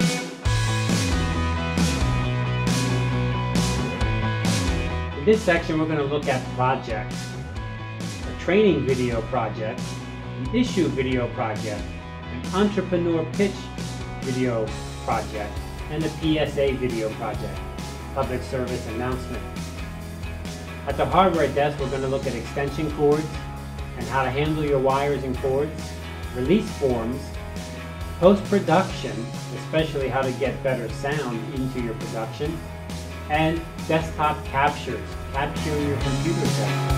In this section, we're going to look at projects, a training video project, an issue video project, an entrepreneur pitch video project, and a PSA video project, public service announcement. At the hardware desk, we're going to look at extension cords and how to handle your wires and cords, release forms, post-production, especially how to get better sound into your production, and desktop captures, capturing your computer sound.